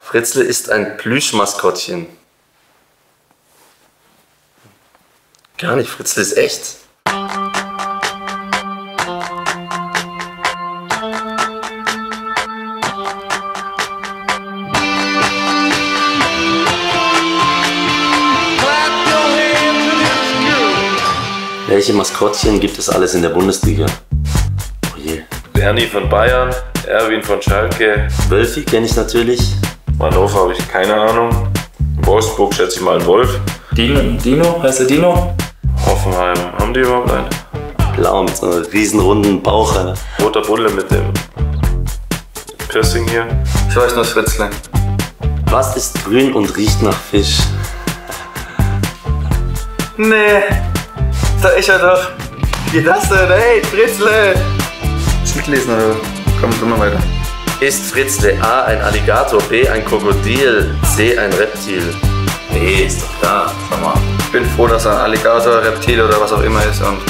Fritzle ist ein Plüschmaskottchen. Gar nicht, Fritzle ist echt. Welche Maskottchen gibt es alles in der Bundesliga? Oh je. Bernie von Bayern, Erwin von Schalke, Wölfi kenne ich natürlich. Hannover habe ich keine Ahnung. Wolfsburg schätze ich mal ein Wolf. Dino, Dino? Heißt der Dino? Hoffenheim, haben die überhaupt einen? Blau mit so einem riesen runden Bauch. Alter. Roter Bulle mit dem Piercing hier. Ich weiß nur Fritzle. Was ist grün und riecht nach Fisch? Nee. Da ist er doch. Wie das denn? Hey, Fritzle! Du mitlesen oder? Komm, mal weiter. Ist Fritzle A ein Alligator, B ein Krokodil, C ein Reptil? Nee, ist doch klar. Sag mal. Ich bin froh, dass er ein Alligator, Reptil oder was auch immer ist und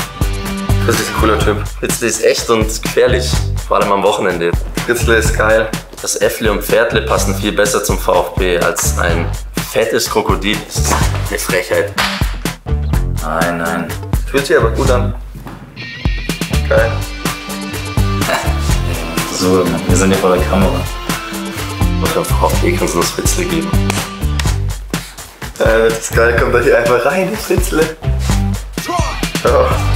Fritzle ist ein cooler Typ. Fritzle ist echt und gefährlich, vor allem am Wochenende. Fritzle ist geil. Das Äffle und Pferdle passen viel besser zum VfB als ein fettes Krokodil. Das ist eine Frechheit. Nein, nein. Fühlt sich aber gut an. Geil. So, wir sind ja vor der Kamera. Und beim VfB kann es nur das Fritzle geben. Äh, das ist geil, kommt da hier einfach rein, Fritzle. Oh.